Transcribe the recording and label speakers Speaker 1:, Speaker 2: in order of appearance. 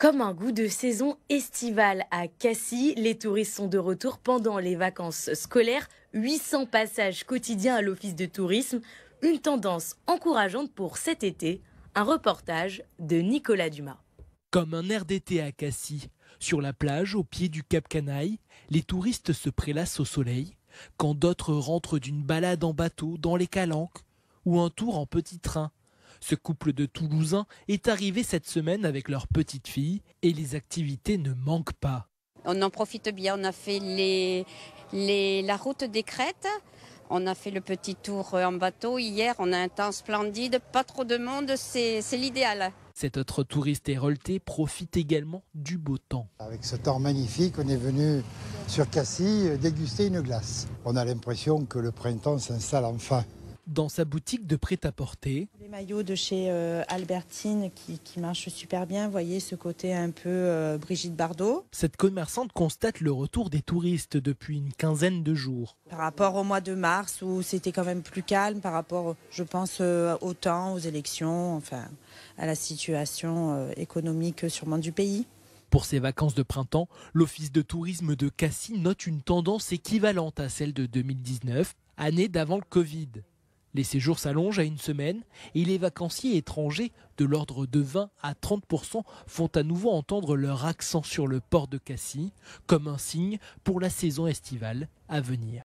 Speaker 1: Comme un goût de saison estivale à Cassis, les touristes sont de retour pendant les vacances scolaires. 800 passages quotidiens à l'office de tourisme, une tendance encourageante pour cet été. Un reportage de Nicolas Dumas.
Speaker 2: Comme un air d'été à Cassis, sur la plage au pied du Cap Canaille, les touristes se prélassent au soleil, quand d'autres rentrent d'une balade en bateau dans les calanques ou un tour en petit train ce couple de Toulousains est arrivé cette semaine avec leur petite fille et les activités ne manquent pas.
Speaker 3: On en profite bien, on a fait les, les, la route des crêtes, on a fait le petit tour en bateau hier, on a un temps splendide, pas trop de monde, c'est l'idéal.
Speaker 2: Cet autre touriste hérolté profite également du beau temps.
Speaker 4: Avec ce temps magnifique, on est venu sur Cassis déguster une glace. On a l'impression que le printemps s'installe enfin
Speaker 2: dans sa boutique de prêt-à-porter.
Speaker 5: Les maillots de chez euh, Albertine qui, marchent super bien, vous voyez ce côté un peu euh, Brigitte Bardot.
Speaker 2: Cette commerçante constate le retour des touristes depuis une quinzaine de jours.
Speaker 5: Par rapport au mois de mars où c'était quand même plus calme, par rapport, je pense, euh, au temps, aux élections, enfin, à la situation économique sûrement du pays.
Speaker 2: Pour ces vacances de printemps, l'Office de tourisme de Cassis note une tendance équivalente à celle de 2019, année d'avant le Covid. Les séjours s'allongent à une semaine et les vacanciers étrangers, de l'ordre de 20 à 30%, font à nouveau entendre leur accent sur le port de Cassis, comme un signe pour la saison estivale à venir.